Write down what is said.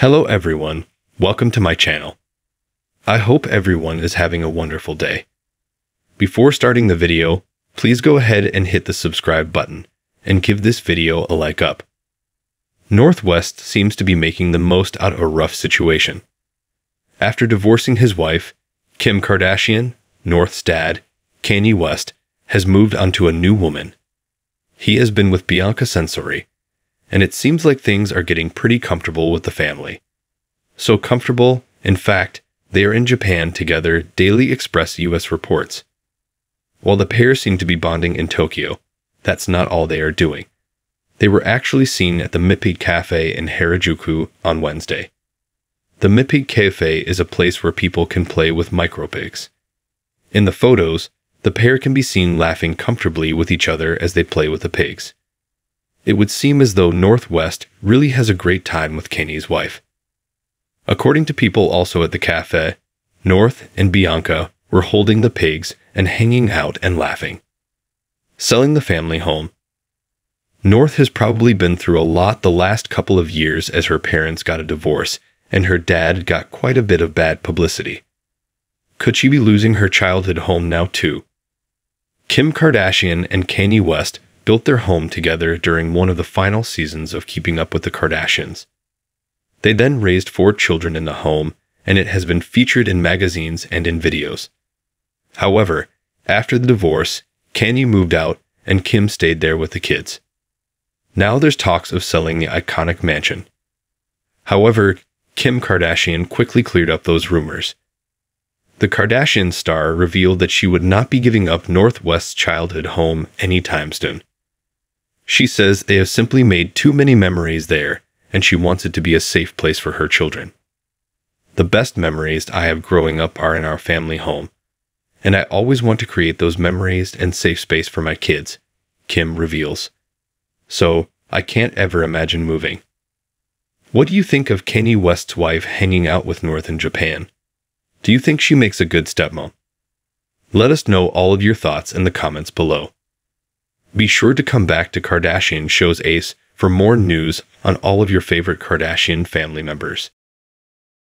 Hello everyone, welcome to my channel. I hope everyone is having a wonderful day. Before starting the video, please go ahead and hit the subscribe button and give this video a like up. North West seems to be making the most out of a rough situation. After divorcing his wife, Kim Kardashian, North's dad, Kanye West, has moved onto a new woman. He has been with Bianca Censori, and it seems like things are getting pretty comfortable with the family. So comfortable, in fact, they are in Japan together, Daily Express US reports. While the pair seem to be bonding in Tokyo, that's not all they are doing. They were actually seen at the Mipig Cafe in Harajuku on Wednesday. The Mipig Cafe is a place where people can play with micropigs. In the photos, the pair can be seen laughing comfortably with each other as they play with the pigs. It would seem as though North West really has a great time with Kanye's wife. According to people also at the cafe, North and Bianca were holding the pigs and hanging out and laughing. Selling the family home. North has probably been through a lot the last couple of years as her parents got a divorce and her dad got quite a bit of bad publicity. Could she be losing her childhood home now too? Kim Kardashian and Kanye West built their home together during one of the final seasons of Keeping Up with the Kardashians. They then raised four children in the home, and it has been featured in magazines and in videos. However, after the divorce, Kanye moved out and Kim stayed there with the kids. Now there's talks of selling the iconic mansion. However, Kim Kardashian quickly cleared up those rumors. The Kardashian star revealed that she would not be giving up North West's childhood home anytime soon. She says they have simply made too many memories there, and she wants it to be a safe place for her children. The best memories I have growing up are in our family home, and I always want to create those memories and safe space for my kids, Kim reveals. So, I can't ever imagine moving. What do you think of Kanye West's wife hanging out with North in Japan? Do you think she makes a good stepmom? Let us know all of your thoughts in the comments below. Be sure to come back to Kardashian Shows Ace for more news on all of your favorite Kardashian family members.